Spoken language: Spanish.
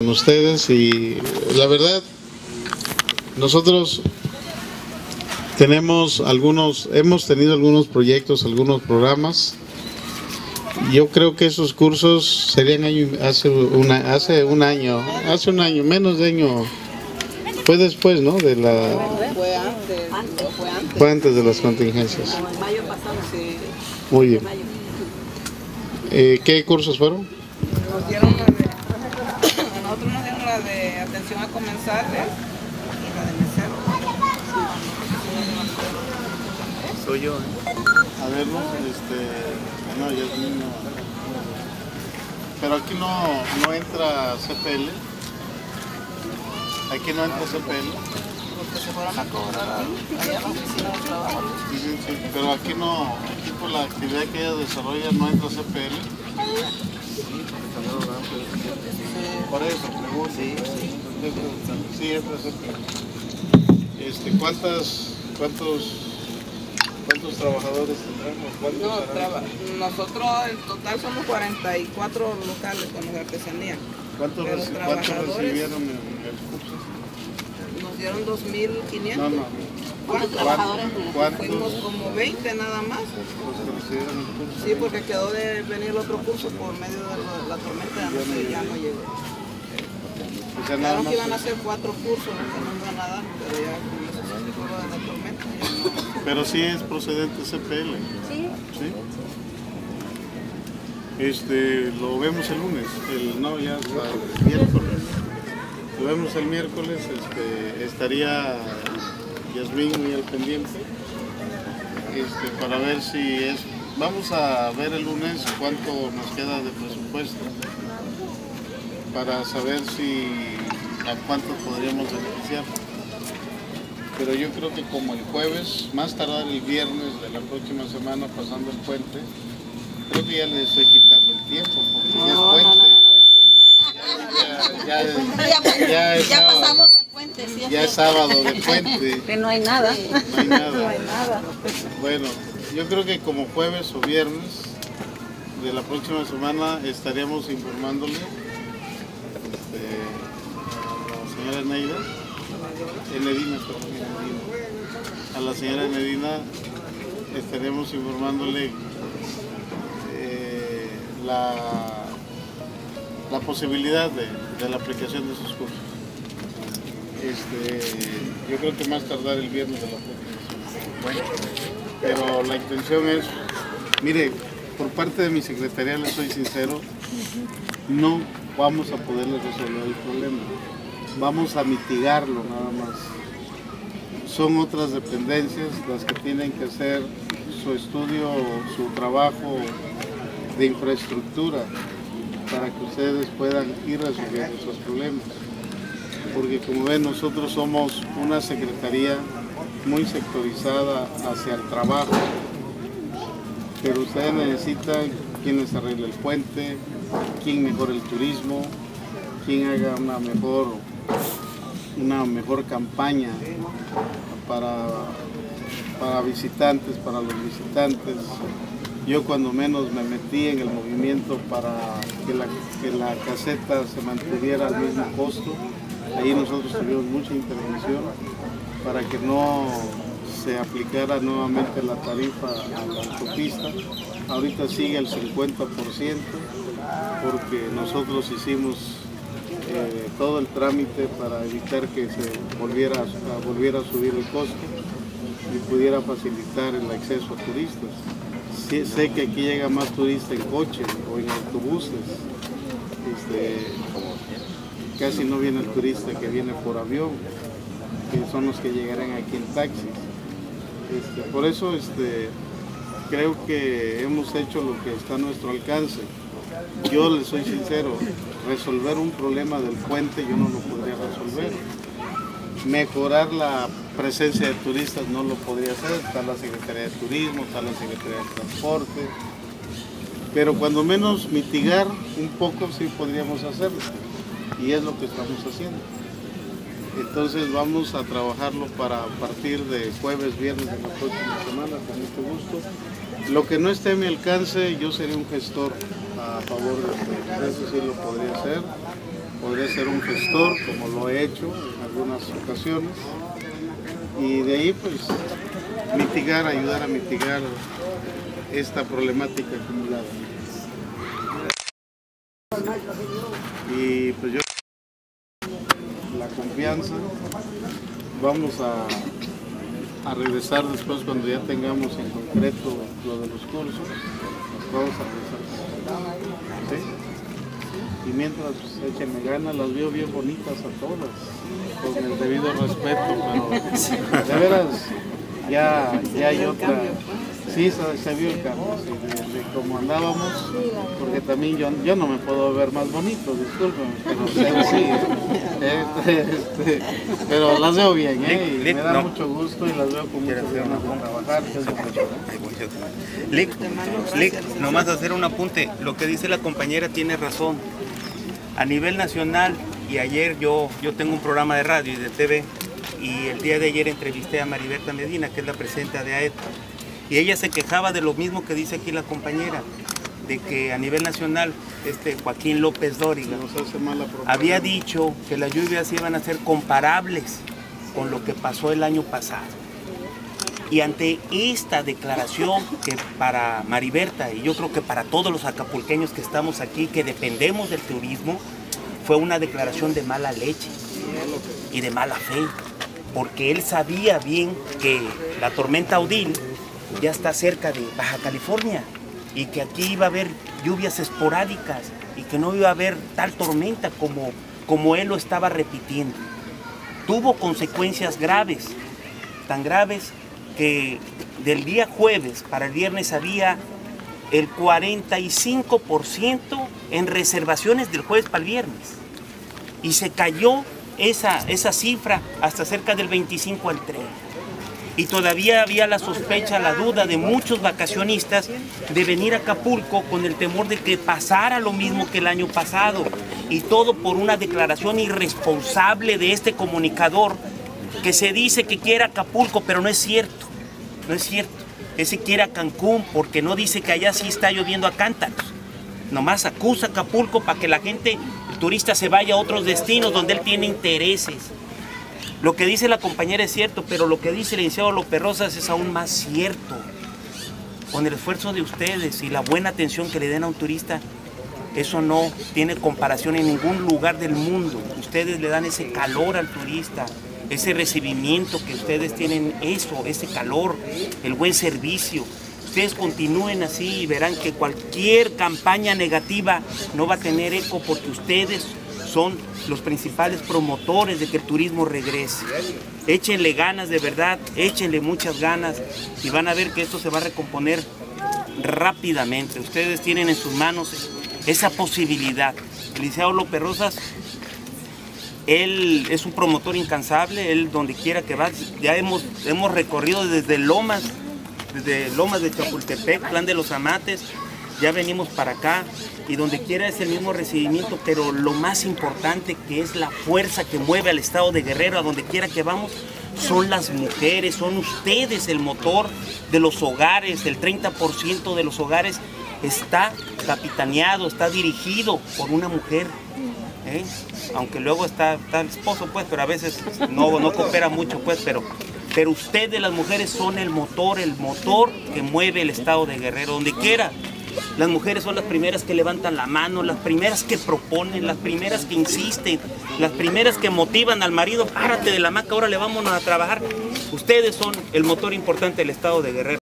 con ustedes y la verdad nosotros tenemos algunos hemos tenido algunos proyectos algunos programas. Yo creo que esos cursos serían hace hace un año hace un año menos de año fue después no de la Fue antes, de las contingencias. Muy bien. Eh, qué cursos fueron Nos dieron la de, a nosotros nos dieron la de atención a comensales y la de mesero. Soy yo. ¿eh? A ver, no, este, no, Yasmín no. Pero aquí no, no entra CPL. Aquí no entra CPL. Porque se fueron a cobrar a- allá a la oficina de trabajo. Sí, sí, sí, Pero aquí no, aquí por la actividad que ella desarrolla no entra CPL. Por eso, pregunto. Sí, sí. Entra CPL. Este, ¿cuántas, cuántos, cuántos trabajadores tendremos? ¿Cuántos No, traba- nosotros en total somos 44 locales con de artesanía. ¿Cuántos, reci- cuántos trabajadores- recibieron en el curso? Nos dieron 2.500. No, no. ¿Cuántos? ¿Cuántos? Fuimos como 20 nada más. Recibieron el curso. Sí, porque quedó de venir otro curso por medio de la, la tormenta, sé, ya no llegó. Nada Claro que iban a hacer cuatro cursos, que no iban a dar, pero ya con eso se de la tormenta. Pero sí es procedente CPL. Sí. Este, lo vemos el lunes, el, no, ya el miércoles. Lo vemos el miércoles, este, estaría Yasmín muy al pendiente. Este, para ver si es. Vamos a ver el lunes cuánto nos queda de presupuesto. Para saber si a cuánto podríamos beneficiar. Pero yo creo que como el jueves, más tardar el viernes de la próxima semana pasando el puente, creo que ya le estoy quitando el tiempo porque ya es puente. Ya, ya, ya, es Ya sábado, pasamos el puente, sí. ya es sábado de puente, Que no hay nada. no hay nada. Bueno, yo creo que como jueves o viernes de la próxima semana estaríamos informándole este, a la señora Neida, perdón, Enedina. a la señora Enedina estaremos informándole eh, la, la posibilidad de, la aplicación de esos cursos. Este, yo creo que más tardar el viernes de la próxima. Pero la intención es, mire, por parte de mi secretaría le soy sincero, no vamos a poderle resolver el problema. Vamos a mitigarlo nada más. Son otras dependencias las que tienen que hacer su estudio, su trabajo de infraestructura para que ustedes puedan ir resolviendo esos problemas. Porque como ven, nosotros somos una secretaría muy sectorizada hacia el trabajo, pero ustedes necesitan quien les arregle el puente, quien mejore el turismo, quien haga una mejor, una mejor campaña para, para visitantes, para los visitantes. Yo cuando menos me metí en el movimiento para que la, que la caseta se mantuviera al mismo costo. Ahí nosotros tuvimos mucha intervención para que no se aplicara nuevamente la tarifa a la autopista. Ahorita sigue el 50% porque nosotros hicimos eh, todo el trámite para evitar que se volviera a, volviera a subir el costo y pudiera facilitar el acceso a turistas. Sé que aquí llega más turista en coche o en autobuses. Este, casi no viene el turista que viene por avión, que son los que llegarán aquí en taxis. Este, por eso este, creo que hemos hecho lo que está a nuestro alcance. Yo les soy sincero, resolver un problema del puente yo no lo podría resolver. Mejorar la presencia de turistas no lo podría hacer, está la Secretaría de Turismo, está la Secretaría de Transporte, pero cuando menos mitigar un poco sí podríamos hacerlo y es lo que estamos haciendo. Entonces vamos a trabajarlo para partir de jueves, viernes de la próxima semana, con mucho gusto. Lo que no esté a mi alcance, yo sería un gestor a favor de ustedes. Eso sí lo podría hacer. podría ser un gestor, como lo he hecho en algunas ocasiones, y de ahí pues mitigar, ayudar a mitigar esta problemática acumulada. Y pues yo confianza, vamos a, a regresar después cuando ya tengamos en concreto lo de los cursos, vamos a regresar. ¿Sí? Y mientras pues, échenme ganas, las veo bien bonitas a todas, con el debido respeto, pero de veras ya, ya hay otra. Sí, se, se vio el cambio, sí, de, de cómo andábamos, porque también yo, yo no me puedo ver más bonito, disculpen, pero sí. Este, este, pero las veo bien, ¿eh? Y me da mucho gusto y las veo con muchas ganas de trabajar. Lick, Lick, nomás hacer un apunte. Lo que dice la compañera tiene razón. A nivel nacional, y ayer yo, yo tengo un programa de radio y de TV, y el día de ayer entrevisté a Mariberta Medina, que es la presidenta de AET, y ella se quejaba de lo mismo que dice aquí la compañera, de que a nivel nacional, este Joaquín López Dóriga, había dicho que las lluvias iban a ser comparables con lo que pasó el año pasado. Y ante esta declaración que para Mariberta y yo creo que para todos los acapulqueños que estamos aquí, que dependemos del turismo, fue una declaración de mala leche y de mala fe, porque él sabía bien que la tormenta Odil ya está cerca de Baja California y que aquí iba a haber lluvias esporádicas y que no iba a haber tal tormenta como, como él lo estaba repitiendo. Tuvo consecuencias graves, tan graves que del día jueves para el viernes había el 45% en reservaciones del jueves para el viernes. Y se cayó esa, esa cifra hasta cerca del 25 al 30. Y todavía había la sospecha, la duda de muchos vacacionistas de venir a Acapulco con el temor de que pasara lo mismo que el año pasado. Y todo por una declaración irresponsable de este comunicador que se dice que quiere Acapulco, pero no es cierto. No es cierto. Ese quiere a Cancún porque no dice que allá sí está lloviendo a cántaros. Nomás acusa a Acapulco para que la gente, el turista, se vaya a otros destinos donde él tiene intereses. Lo que dice la compañera es cierto, pero lo que dice el licenciado López Rosas es aún más cierto. Con el esfuerzo de ustedes y la buena atención que le den a un turista, eso no tiene comparación en ningún lugar del mundo. Ustedes le dan ese calor al turista, ese recibimiento que ustedes tienen, eso, ese calor, el buen servicio. Ustedes continúen así y verán que cualquier campaña negativa no va a tener eco porque ustedes son los principales promotores de que el turismo regrese. Échenle ganas de verdad, échenle muchas ganas y van a ver que esto se va a recomponer rápidamente. Ustedes tienen en sus manos esa posibilidad. Licenciado López Rosas, él es un promotor incansable, él donde quiera que va, ya hemos, hemos recorrido desde Lomas, desde Lomas de Chapultepec, Plan de los Amates, ya venimos para acá y donde quiera es el mismo recibimiento, pero lo más importante que es la fuerza que mueve al estado de Guerrero, a donde quiera que vamos, son las mujeres, son ustedes el motor de los hogares, el 30% de los hogares está capitaneado, está dirigido por una mujer. ¿eh? Aunque luego está, el esposo, pues, pero a veces no, no coopera mucho, pues, pero, pero ustedes las mujeres son el motor, el motor que mueve el estado de Guerrero, donde quiera. Las mujeres son las primeras que levantan la mano, las primeras que proponen, las primeras que insisten, las primeras que motivan al marido, párate de la hamaca, ahora le vámonos a trabajar. Ustedes son el motor importante del estado de Guerrero.